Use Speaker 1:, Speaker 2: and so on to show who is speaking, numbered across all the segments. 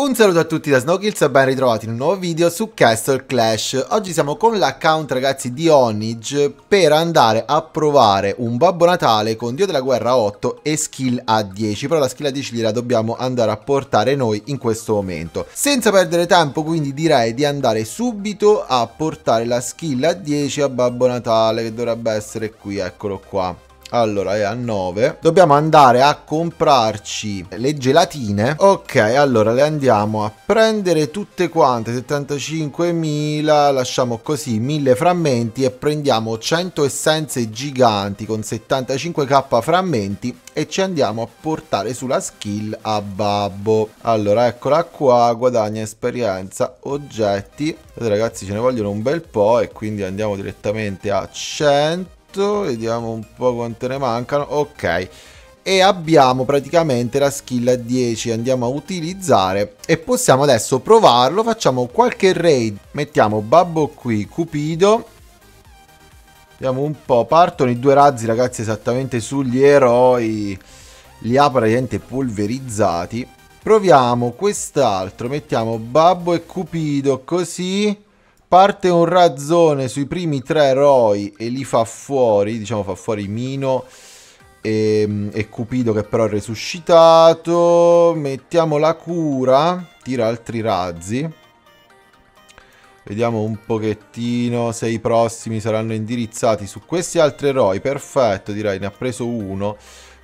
Speaker 1: Un saluto a tutti da Snowkills e ben ritrovati in un nuovo video su Castle Clash. Oggi siamo con l'account ragazzi di Onage per andare a provare un Babbo Natale con Dio della Guerra 8 e skill a 10, però la skill a 10 gliela dobbiamo andare a portare noi in questo momento. Senza perdere tempo quindi direi di andare subito a portare la skill a 10 a Babbo Natale che dovrebbe essere qui, eccolo qua. Allora è a 9 Dobbiamo andare a comprarci le gelatine. Ok allora le andiamo a prendere tutte quante. 75.000 Lasciamo così 1000 frammenti E prendiamo 100 essenze giganti Con 75k frammenti E ci andiamo a portare sulla skill a babbo. Allora eccola qua Guadagna esperienza Oggetti. Vedete ragazzi ce ne vogliono un bel po' E quindi andiamo direttamente a 100 vediamo un po' quante ne mancano, ok. E abbiamo praticamente la skill a 10, andiamo a utilizzare e possiamo adesso provarlo, facciamo qualche raid, mettiamo Babbo qui, Cupido, vediamo un po', partono i due razzi ragazzi esattamente sugli eroi, li ha praticamente polverizzati, proviamo quest'altro, mettiamo Babbo e Cupido così Parte un razzone sui primi tre eroi e li fa fuori, diciamo fa fuori Mino e, e Cupido che però è resuscitato. Mettiamo la cura, tira altri razzi. Vediamo un pochettino se i prossimi saranno indirizzati su questi altri eroi. Perfetto, direi ne ha preso uno.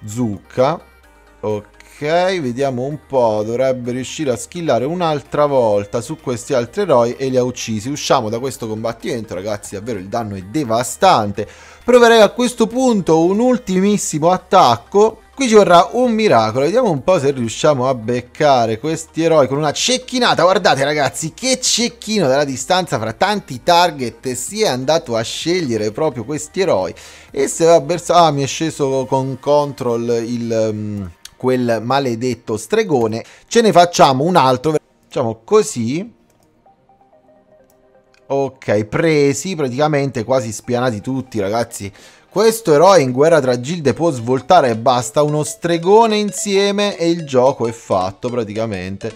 Speaker 1: Zucca. Ok. Ok, vediamo un po'. Dovrebbe riuscire a skillare un'altra volta su questi altri eroi e li ha uccisi. Usciamo da questo combattimento, ragazzi. Davvero il danno è devastante. Proverei a questo punto un ultimissimo attacco. Qui ci vorrà un miracolo, vediamo un po' se riusciamo a beccare questi eroi con una cecchinata. Guardate ragazzi, che cecchino dalla distanza fra tanti target si è andato a scegliere proprio questi eroi. E se va bersato... Ah, mi è sceso con control il... Um quel maledetto stregone, ce ne facciamo un altro, facciamo così. Ok, presi, praticamente quasi spianati tutti, ragazzi. Questo eroe in guerra tra gilde può svoltare e basta uno stregone insieme e il gioco è fatto, praticamente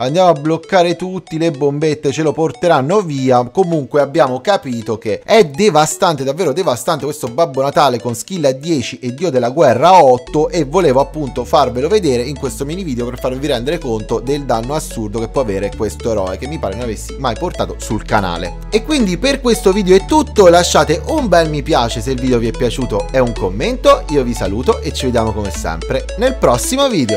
Speaker 1: andiamo a bloccare tutti, le bombette ce lo porteranno via. Comunque abbiamo capito che è devastante, davvero devastante questo Babbo Natale con skill a 10 e Dio della Guerra a 8 e volevo appunto farvelo vedere in questo mini video per farvi rendere conto del danno assurdo che può avere questo eroe che mi pare non avessi mai portato sul canale. E quindi per questo video è tutto, lasciate un bel mi piace se il video vi è piaciuto e un commento, io vi saluto e ci vediamo come sempre nel prossimo video.